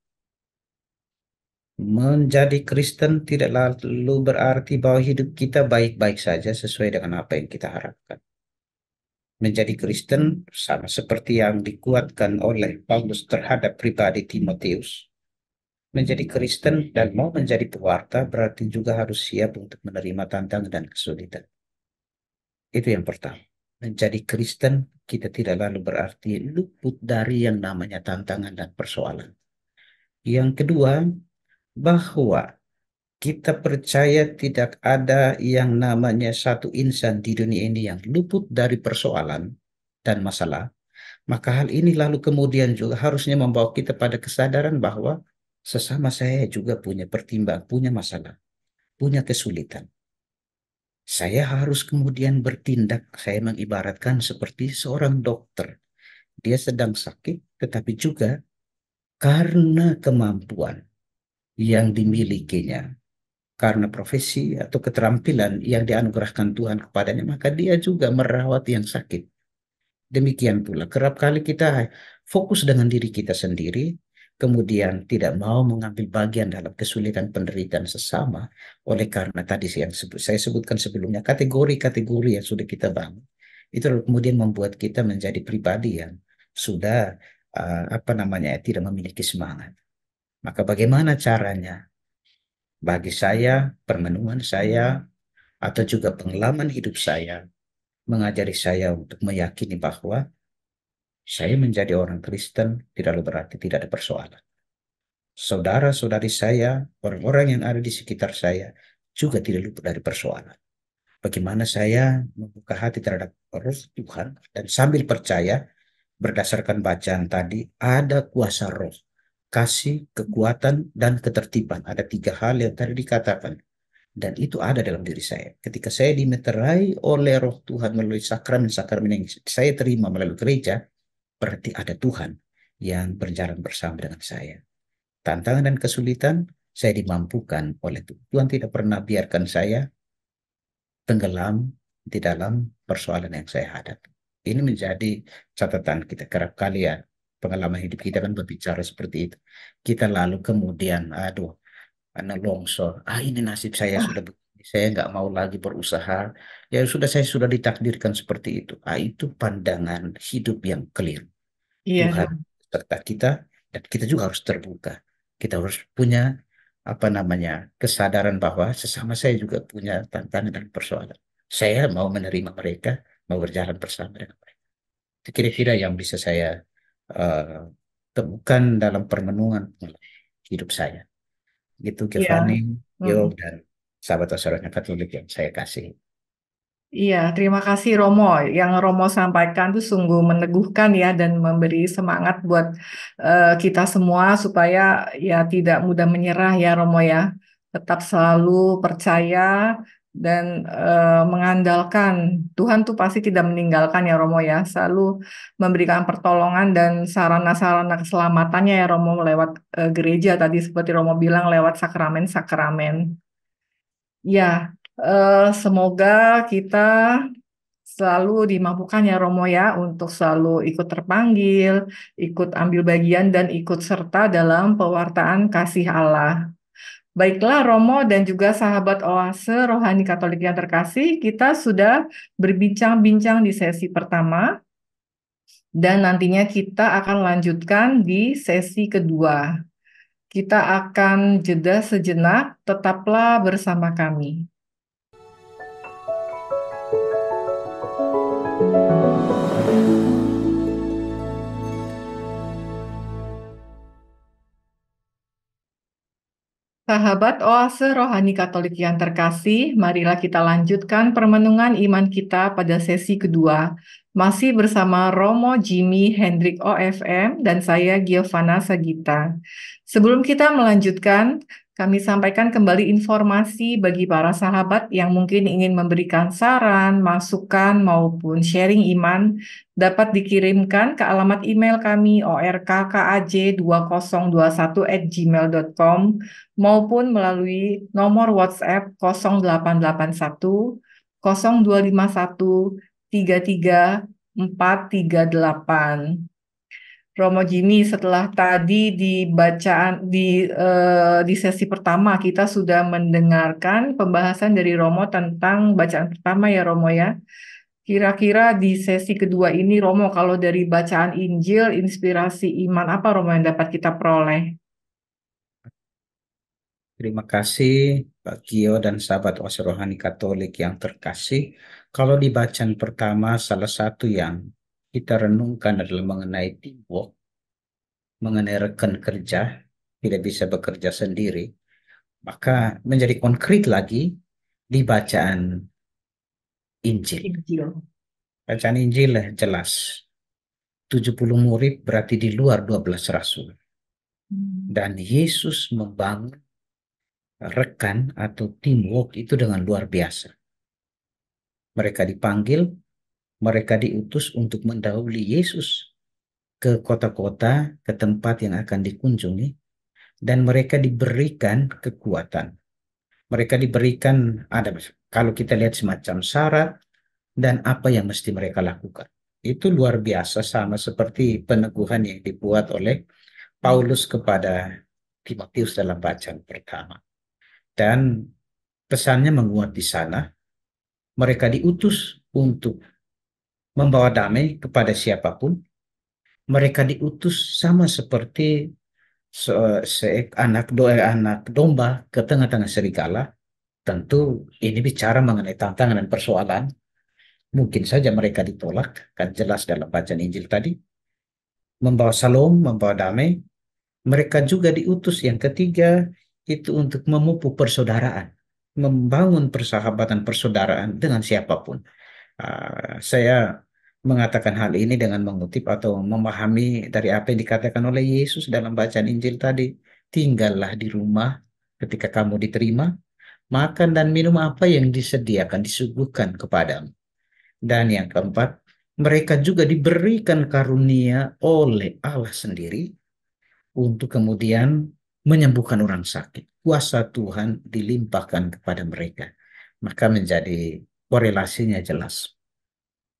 Menjadi Kristen tidak lalu berarti bahwa hidup kita baik-baik saja sesuai dengan apa yang kita harapkan. Menjadi Kristen sama seperti yang dikuatkan oleh Paulus terhadap pribadi Timotius menjadi Kristen dan mau menjadi pewarta berarti juga harus siap untuk menerima tantangan dan kesulitan. Itu yang pertama. Menjadi Kristen kita tidak lalu berarti luput dari yang namanya tantangan dan persoalan. Yang kedua, bahwa kita percaya tidak ada yang namanya satu insan di dunia ini yang luput dari persoalan dan masalah, maka hal ini lalu kemudian juga harusnya membawa kita pada kesadaran bahwa sesama saya juga punya pertimbang, punya masalah, punya kesulitan. Saya harus kemudian bertindak, saya mengibaratkan seperti seorang dokter. Dia sedang sakit, tetapi juga karena kemampuan yang dimilikinya, karena profesi atau keterampilan yang dianugerahkan Tuhan kepadanya, maka dia juga merawat yang sakit. Demikian pula, kerap kali kita fokus dengan diri kita sendiri, kemudian tidak mau mengambil bagian dalam kesulitan penderitaan sesama, oleh karena tadi yang saya sebutkan sebelumnya, kategori-kategori yang sudah kita bangun, itu kemudian membuat kita menjadi pribadi yang sudah uh, apa namanya tidak memiliki semangat. Maka bagaimana caranya? Bagi saya, permenungan saya, atau juga pengalaman hidup saya, mengajari saya untuk meyakini bahwa saya menjadi orang Kristen tidak berarti tidak ada persoalan. Saudara-saudari saya, orang-orang yang ada di sekitar saya juga tidak luput dari persoalan. Bagaimana saya membuka hati terhadap roh Tuhan dan sambil percaya berdasarkan bacaan tadi ada kuasa roh, kasih, kekuatan, dan ketertiban. Ada tiga hal yang tadi dikatakan. Dan itu ada dalam diri saya. Ketika saya dimeterai oleh roh Tuhan melalui sakramen-sakramen yang saya terima melalui gereja, berarti ada Tuhan yang berjalan bersama dengan saya. Tantangan dan kesulitan saya dimampukan oleh Tuhan. Tuhan tidak pernah biarkan saya tenggelam di dalam persoalan yang saya hadapi. Ini menjadi catatan kita kerap kali ya pengalaman hidup kita kan berbicara seperti itu. Kita lalu kemudian, aduh, karena longsor, ah ini nasib saya sudah begini, saya nggak mau lagi berusaha. Ya sudah saya sudah ditakdirkan seperti itu. Ah itu pandangan hidup yang clear. Iya. Tuhan serta kita dan kita juga harus terbuka. Kita harus punya apa namanya kesadaran bahwa sesama saya juga punya tantangan dan persoalan. Saya mau menerima mereka, mau berjalan bersama dengan mereka. Kira-kira yang bisa saya uh, temukan dalam permenungan hidup saya. Gitu Giovanni, yeah. Yo, hmm. dan sahabat-sahabatnya Katolik yang saya kasih. Iya, terima kasih Romo. Yang Romo sampaikan itu sungguh meneguhkan ya dan memberi semangat buat uh, kita semua supaya ya tidak mudah menyerah ya Romo ya. Tetap selalu percaya dan uh, mengandalkan Tuhan tuh pasti tidak meninggalkan ya Romo ya. Selalu memberikan pertolongan dan sarana-sarana keselamatannya ya Romo lewat uh, gereja tadi seperti Romo bilang lewat sakramen-sakramen. Ya, Uh, semoga kita selalu dimampukan ya Romo ya untuk selalu ikut terpanggil, ikut ambil bagian dan ikut serta dalam pewartaan kasih Allah. Baiklah Romo dan juga sahabat Oase Rohani Katolik yang terkasih, kita sudah berbincang-bincang di sesi pertama dan nantinya kita akan lanjutkan di sesi kedua. Kita akan jeda sejenak, tetaplah bersama kami. Sahabat Oase Rohani Katolik yang terkasih, marilah kita lanjutkan permenungan iman kita pada sesi kedua. Masih bersama Romo Jimmy Hendrik OFM dan saya Giovanna Sagita. Sebelum kita melanjutkan, kami sampaikan kembali informasi bagi para sahabat yang mungkin ingin memberikan saran, masukan, maupun sharing iman dapat dikirimkan ke alamat email kami orkkaj2021@gmail.com maupun melalui nomor WhatsApp 0881 0251 33 438. Romo Jimmy, setelah tadi di bacaan di uh, di sesi pertama kita sudah mendengarkan pembahasan dari Romo tentang bacaan pertama ya Romo ya. Kira-kira di sesi kedua ini Romo kalau dari bacaan Injil inspirasi iman apa Romo yang dapat kita peroleh? Terima kasih Pak Gio dan sahabat Oase Rohani Katolik yang terkasih. Kalau di bacaan pertama salah satu yang kita renungkan adalah mengenai teamwork, mengenai rekan kerja, tidak bisa bekerja sendiri. Maka menjadi konkret lagi di bacaan Injil. Injil. Bacaan Injil jelas. 70 murid berarti di luar 12 rasul. Hmm. Dan Yesus membangun rekan atau teamwork itu dengan luar biasa. Mereka dipanggil, mereka diutus untuk mendahului Yesus ke kota-kota, ke tempat yang akan dikunjungi, dan mereka diberikan kekuatan. Mereka diberikan ada kalau kita lihat semacam syarat dan apa yang mesti mereka lakukan. Itu luar biasa sama seperti peneguhan yang dibuat oleh Paulus kepada Timotius dalam bacaan pertama. Dan pesannya menguat di sana. Mereka diutus untuk membawa damai kepada siapa pun. Mereka diutus sama seperti se, se anak doa anak domba ke tengah-tengah serigala. Tentu ini bicara mengenai tantangan dan persoalan. Mungkin saja mereka ditolak, kan jelas dalam bacaan Injil tadi. Membawa salom, membawa damai. Mereka juga diutus yang ketiga itu untuk memupuk persaudaraan, membangun persahabatan persaudaraan dengan siapa pun. Uh, saya mengatakan hal ini dengan mengutip atau memahami dari apa yang dikatakan oleh Yesus dalam bacaan Injil tadi. Tinggallah di rumah ketika kamu diterima, makan dan minum apa yang disediakan, disuguhkan kepadamu. Dan yang keempat, mereka juga diberikan karunia oleh Allah sendiri untuk kemudian menyembuhkan orang sakit. Kuasa Tuhan dilimpahkan kepada mereka. Maka menjadi korelasinya jelas.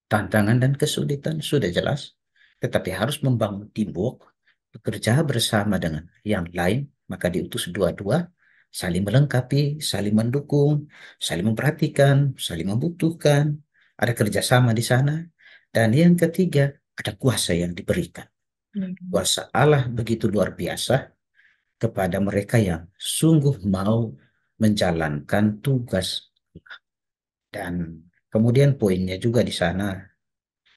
Tantangan dan kesulitan sudah jelas, tetapi harus membangun teamwork, bekerja bersama dengan yang lain, maka diutus dua-dua, saling melengkapi, saling mendukung, saling memperhatikan, saling membutuhkan, ada kerjasama di sana, dan yang ketiga, ada kuasa yang diberikan. Hmm. Kuasa Allah begitu luar biasa, kepada mereka yang sungguh mau menjalankan tugas dan kemudian poinnya juga di sana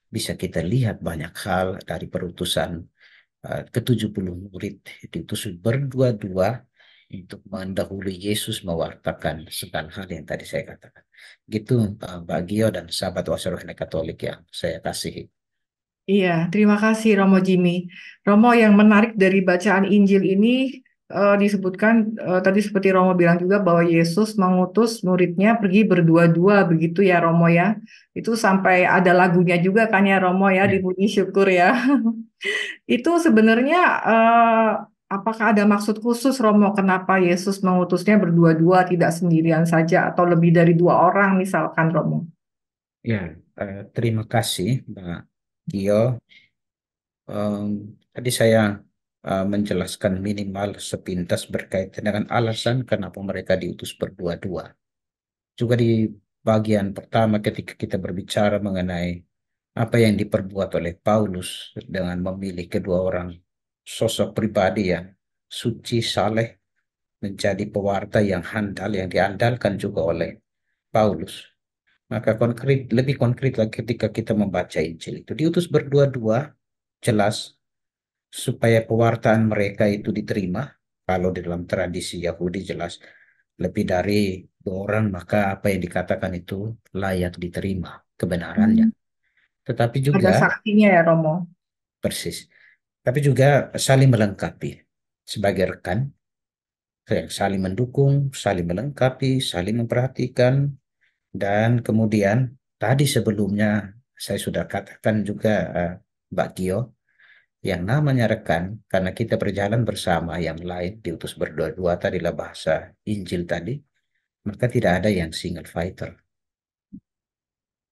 bisa kita lihat banyak hal dari perutusan uh, ke-70 murid diutus berdua-dua untuk mendahului Yesus mewartakan segala hal yang tadi saya katakan. Gitu uh, Mbak Gio dan sahabat Wasarohane Katolik yang saya kasihi. Iya, terima kasih Romo Jimmy. Romo yang menarik dari bacaan Injil ini uh, disebutkan uh, tadi seperti Romo bilang juga bahwa Yesus mengutus muridnya pergi berdua-dua begitu ya Romo ya. Itu sampai ada lagunya juga kan ya Romo ya, ya. di Budi Syukur ya. Itu sebenarnya uh, apakah ada maksud khusus Romo kenapa Yesus mengutusnya berdua-dua tidak sendirian saja atau lebih dari dua orang misalkan Romo? Ya, uh, terima kasih Mbak Gio. Um, tadi saya uh, menjelaskan minimal sepintas berkaitan dengan alasan kenapa mereka diutus berdua-dua. Juga di bagian pertama ketika kita berbicara mengenai apa yang diperbuat oleh Paulus dengan memilih kedua orang sosok pribadi yang suci, saleh, menjadi pewarta yang handal, yang diandalkan juga oleh Paulus. Maka konkret, lebih konkret lagi ketika kita membaca Injil itu. Diutus berdua-dua, jelas supaya pewartaan mereka itu diterima. Kalau di dalam tradisi Yahudi jelas lebih dari dua orang maka apa yang dikatakan itu layak diterima kebenarannya. Hmm. Tetapi juga ada saktinya ya Romo. Persis. Tapi juga saling melengkapi sebagai rekan saling mendukung, saling melengkapi, saling memperhatikan dan kemudian tadi sebelumnya saya sudah katakan juga uh, Mbak Tio yang namanya rekan, karena kita berjalan bersama yang lain, diutus berdua-dua tadilah bahasa Injil tadi, maka tidak ada yang single fighter.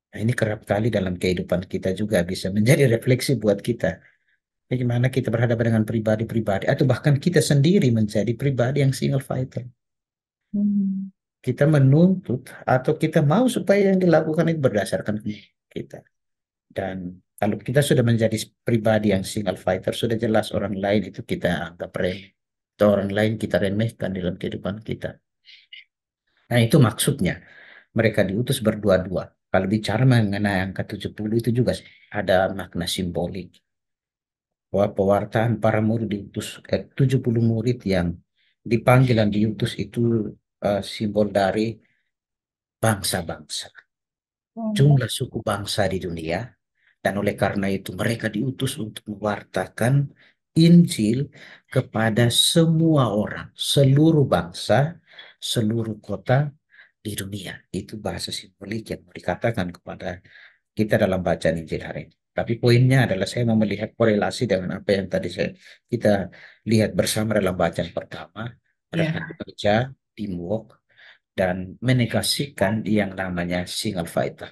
Nah, ini kerap kali dalam kehidupan kita juga bisa menjadi refleksi buat kita. Bagaimana kita berhadapan dengan pribadi-pribadi, atau bahkan kita sendiri menjadi pribadi yang single fighter. Hmm. Kita menuntut atau kita mau supaya yang dilakukan itu berdasarkan kita. Dan kalau kita sudah menjadi pribadi yang single fighter, sudah jelas orang lain itu kita anggap remeh. Atau orang lain kita remehkan dalam kehidupan kita. Nah itu maksudnya. Mereka diutus berdua-dua. Kalau bicara mengenai angka 70 itu juga ada makna simbolik. Bahwa pewartaan para murid diutus, eh, 70 murid yang dipanggil dan diutus itu uh, simbol dari bangsa-bangsa. Oh. Jumlah suku bangsa di dunia dan oleh karena itu mereka diutus untuk mewartakan Injil kepada semua orang, seluruh bangsa, seluruh kota di dunia. Itu bahasa simbolik yang mau dikatakan kepada kita dalam bacaan Injil hari ini. Tapi poinnya adalah saya mau melihat korelasi dengan apa yang tadi saya kita lihat bersama dalam bacaan pertama, yeah. bekerja, teamwork, dan menegasikan yang namanya single fighter.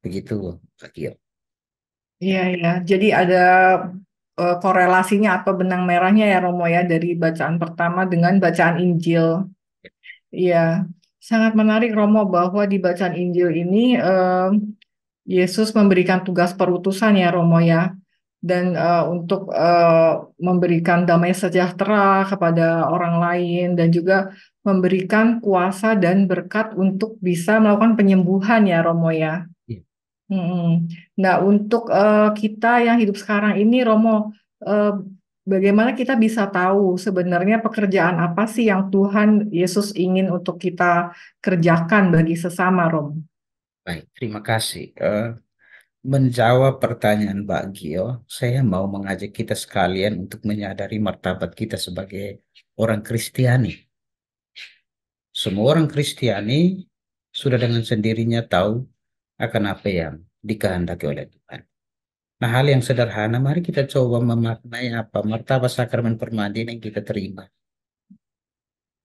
Begitu, Pak Kio. Iya, iya. Jadi ada uh, korelasinya atau benang merahnya ya Romo ya dari bacaan pertama dengan bacaan Injil. Iya, sangat menarik Romo bahwa di bacaan Injil ini uh, Yesus memberikan tugas perutusan ya Romo ya dan uh, untuk uh, memberikan damai sejahtera kepada orang lain dan juga memberikan kuasa dan berkat untuk bisa melakukan penyembuhan ya Romo ya. Hmm. Nah untuk uh, kita yang hidup sekarang ini Romo, uh, bagaimana kita bisa tahu sebenarnya pekerjaan apa sih yang Tuhan Yesus ingin untuk kita kerjakan bagi sesama Romo? Baik, terima kasih. Uh, menjawab pertanyaan Mbak Gio, saya mau mengajak kita sekalian untuk menyadari martabat kita sebagai orang Kristiani. Semua orang Kristiani sudah dengan sendirinya tahu akan apa yang dikehendaki oleh Tuhan. Nah, hal yang sederhana, mari kita coba memaknai apa martabat sakramen permandian yang kita terima.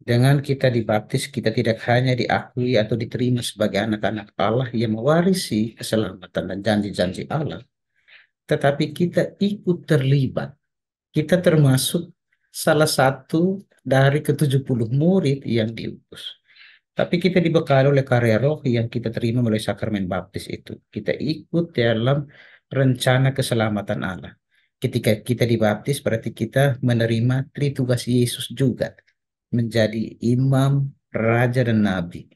Dengan kita dibaptis, kita tidak hanya diakui atau diterima sebagai anak-anak Allah yang mewarisi keselamatan dan janji-janji Allah, tetapi kita ikut terlibat. Kita termasuk salah satu dari ke-70 murid yang diutus. Tapi kita dibekali oleh karya roh yang kita terima melalui sakramen baptis itu. Kita ikut dalam rencana keselamatan Allah. Ketika kita dibaptis berarti kita menerima tritugas Yesus juga menjadi imam, raja, dan nabi.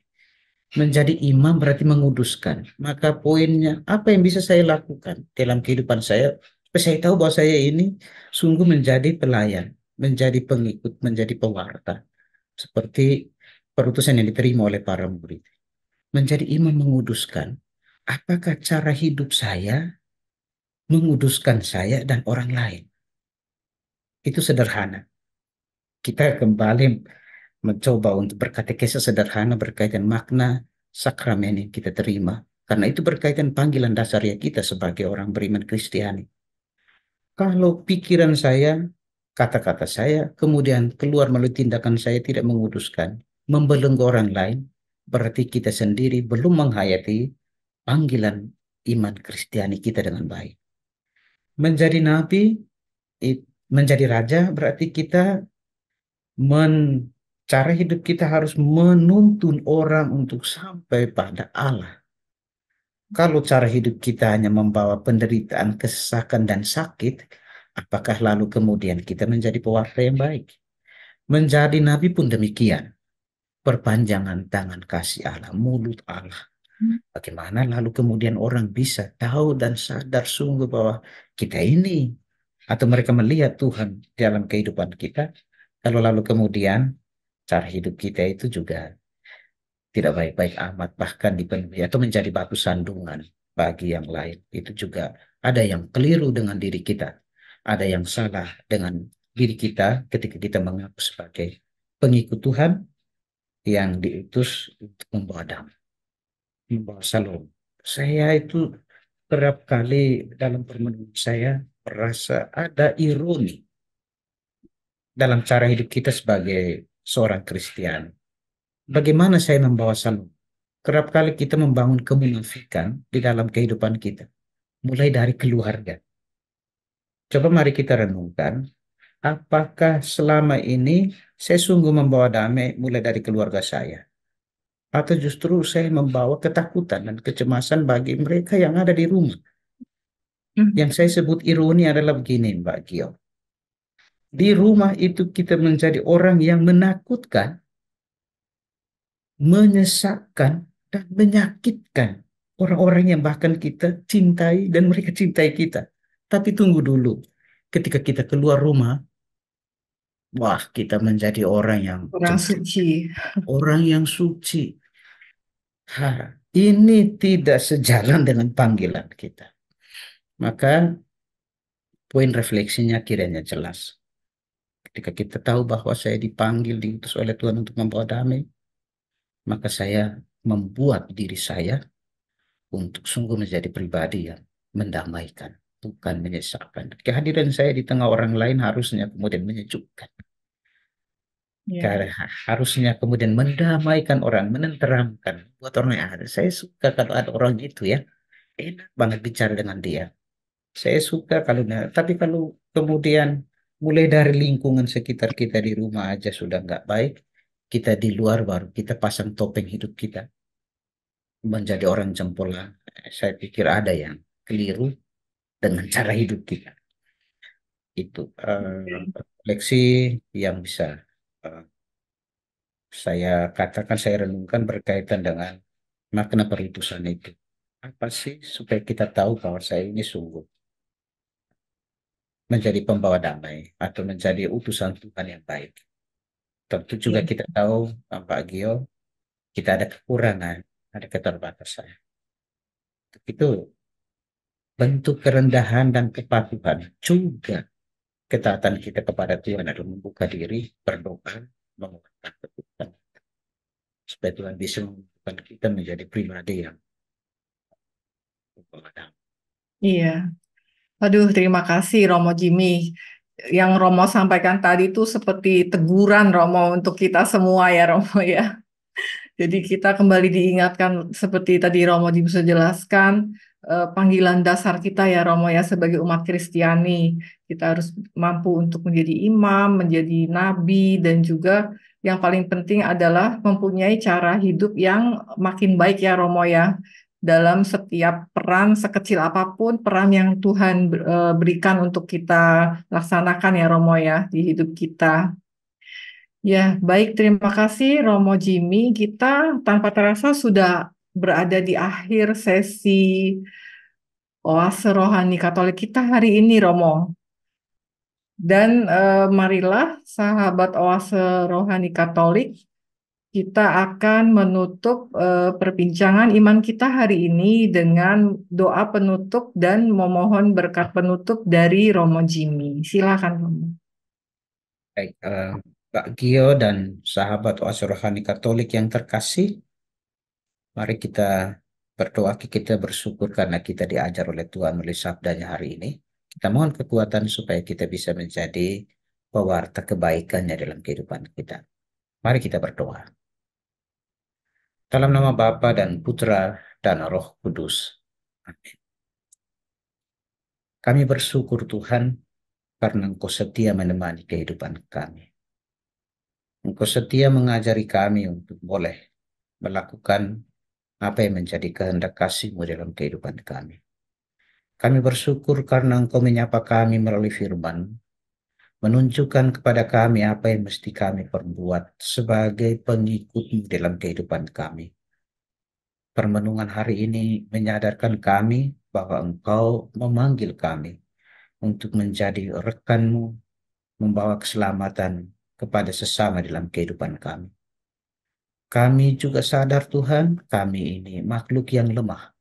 Menjadi imam berarti menguduskan. Maka poinnya, apa yang bisa saya lakukan dalam kehidupan saya? Saya tahu bahwa saya ini sungguh menjadi pelayan, menjadi pengikut, menjadi pewarta. Seperti perutusan yang diterima oleh para murid. Menjadi imam menguduskan. Apakah cara hidup saya menguduskan saya dan orang lain? Itu sederhana kita kembali mencoba untuk berkatekesa sederhana berkaitan makna sakramen yang kita terima. Karena itu berkaitan panggilan dasar ya kita sebagai orang beriman Kristiani. Kalau pikiran saya, kata-kata saya, kemudian keluar melalui tindakan saya tidak menguduskan, membelenggu orang lain, berarti kita sendiri belum menghayati panggilan iman Kristiani kita dengan baik. Menjadi nabi, menjadi raja berarti kita men cara hidup kita harus menuntun orang untuk sampai pada Allah. Kalau cara hidup kita hanya membawa penderitaan, kesesakan, dan sakit, apakah lalu kemudian kita menjadi pewarta yang baik? Menjadi nabi pun demikian. Perpanjangan tangan kasih Allah, mulut Allah. Hmm. Bagaimana lalu kemudian orang bisa tahu dan sadar sungguh bahwa kita ini atau mereka melihat Tuhan dalam kehidupan kita kalau lalu kemudian cara hidup kita itu juga tidak baik-baik amat, bahkan dipenuhi atau menjadi batu sandungan bagi yang lain. Itu juga ada yang keliru dengan diri kita. Ada yang salah dengan diri kita ketika kita mengaku sebagai pengikut Tuhan yang diutus untuk membawa damai, membawa salam. Saya itu kerap kali dalam permenungan saya merasa ada ironi dalam cara hidup kita sebagai seorang Kristen. Bagaimana saya membawa salam? Kerap kali kita membangun kemunafikan di dalam kehidupan kita. Mulai dari keluarga. Coba mari kita renungkan. Apakah selama ini saya sungguh membawa damai mulai dari keluarga saya? Atau justru saya membawa ketakutan dan kecemasan bagi mereka yang ada di rumah? Hmm. Yang saya sebut ironi adalah begini Mbak Gio di rumah itu kita menjadi orang yang menakutkan, menyesakkan, dan menyakitkan orang-orang yang bahkan kita cintai dan mereka cintai kita. Tapi tunggu dulu, ketika kita keluar rumah, wah kita menjadi orang yang Orang suci. orang yang suci. Ha, ini tidak sejalan dengan panggilan kita. Maka poin refleksinya kiranya jelas. Ketika kita tahu bahwa saya dipanggil, diutus oleh Tuhan untuk membawa damai, maka saya membuat diri saya untuk sungguh menjadi pribadi yang mendamaikan, bukan menyesatkan. Kehadiran saya di tengah orang lain harusnya kemudian menyejukkan. Ya. Karena harusnya kemudian mendamaikan orang, menenteramkan. Buat orang yang ada. Saya suka kalau ada orang itu ya. Enak banget bicara dengan dia. Saya suka kalau, tapi kalau kemudian mulai dari lingkungan sekitar kita di rumah aja sudah nggak baik, kita di luar baru kita pasang topeng hidup kita menjadi orang jempolan. Saya pikir ada yang keliru dengan cara hidup kita. Itu uh, refleksi yang bisa saya katakan, saya renungkan berkaitan dengan makna perutusan itu. Apa sih supaya kita tahu bahwa saya ini sungguh menjadi pembawa damai atau menjadi utusan Tuhan yang baik. Tentu juga kita tahu, Pak Gio, kita ada kekurangan, ada keterbatasan. Itu bentuk kerendahan dan kepatuhan juga ketaatan kita kepada Tuhan adalah membuka diri, berdoa, menguatkan kebutuhan supaya Tuhan bisa membuat kita menjadi pribadi yang Iya. Aduh, terima kasih Romo Jimmy. Yang Romo sampaikan tadi itu seperti teguran Romo untuk kita semua ya Romo ya. Jadi kita kembali diingatkan seperti tadi Romo Jimmy sudah jelaskan, uh, panggilan dasar kita ya Romo ya sebagai umat Kristiani. Kita harus mampu untuk menjadi imam, menjadi nabi dan juga yang paling penting adalah mempunyai cara hidup yang makin baik ya Romo ya dalam setiap peran sekecil apa pun peran yang Tuhan uh, berikan untuk kita laksanakan ya Romo ya di hidup kita. Ya, baik terima kasih Romo Jimmy. Kita tanpa terasa sudah berada di akhir sesi oase rohani Katolik kita hari ini, Romo. Dan eh, marilah sahabat oase rohani Katolik, kita akan menutup eh, perbincangan iman kita hari ini dengan doa penutup dan memohon berkat penutup dari Romo Jimmy. Silakan, Romo. Baik, uh, Pak Gio dan sahabat oase rohani Katolik yang terkasih, mari kita Berdoa kita bersyukur karena kita diajar oleh Tuhan melalui sabdanya hari ini. Kita mohon kekuatan supaya kita bisa menjadi pewarta kebaikannya dalam kehidupan kita. Mari kita berdoa. Dalam nama Bapa dan Putra dan Roh Kudus. Amin. Kami bersyukur Tuhan karena Engkau setia menemani kehidupan kami. Engkau setia mengajari kami untuk boleh melakukan apa yang menjadi kehendak kasihmu dalam kehidupan kami. Kami bersyukur karena engkau menyapa kami melalui firman, menunjukkan kepada kami apa yang mesti kami perbuat sebagai pengikutmu dalam kehidupan kami. Permenungan hari ini menyadarkan kami bahwa engkau memanggil kami untuk menjadi rekanmu, membawa keselamatan kepada sesama dalam kehidupan kami. Kami juga sadar Tuhan, kami ini makhluk yang lemah,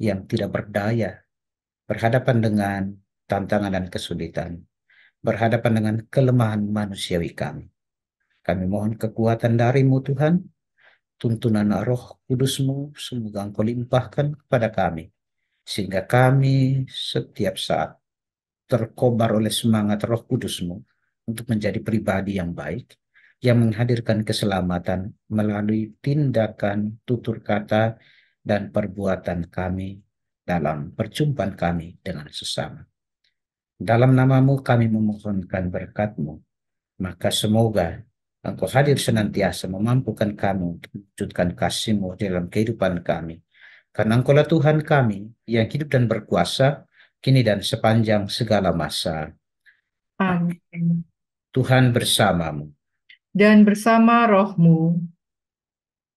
yang tidak berdaya, berhadapan dengan tantangan dan kesulitan, berhadapan dengan kelemahan manusiawi kami. Kami mohon kekuatan darimu Tuhan, tuntunan roh kudusmu, semoga engkau limpahkan kepada kami, sehingga kami setiap saat terkobar oleh semangat roh kudusmu untuk menjadi pribadi yang baik, yang menghadirkan keselamatan melalui tindakan, tutur kata, dan perbuatan kami dalam perjumpaan kami dengan sesama. Dalam namamu kami memohonkan berkatmu, maka semoga Engkau hadir senantiasa memampukan kami untuk mewujudkan kasihmu dalam kehidupan kami. Karena Engkaulah Tuhan kami yang hidup dan berkuasa, kini dan sepanjang segala masa. Amin. Tuhan bersamamu dan bersama rohmu.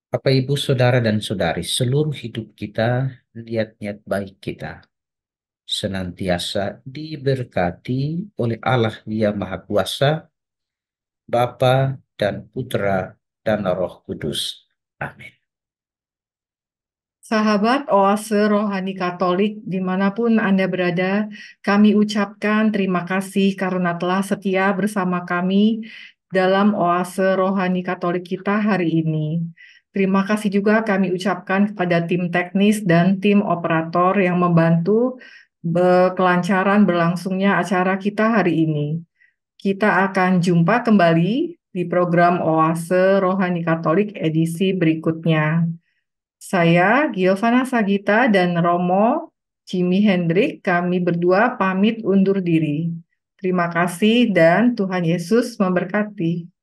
Bapak, Ibu, Saudara, dan Saudari, seluruh hidup kita, niat-niat baik kita, senantiasa diberkati oleh Allah yang Maha Kuasa, Bapa dan Putra dan Roh Kudus. Amin. Sahabat Oase Rohani Katolik, di mana pun Anda berada, kami ucapkan terima kasih karena telah setia bersama kami dalam Oase Rohani Katolik kita hari ini. Terima kasih juga kami ucapkan kepada tim teknis dan tim operator yang membantu kelancaran berlangsungnya acara kita hari ini. Kita akan jumpa kembali di program Oase Rohani Katolik edisi berikutnya. Saya Giovanna Sagita dan Romo Jimmy Hendrik, kami berdua pamit undur diri. Terima kasih dan Tuhan Yesus memberkati.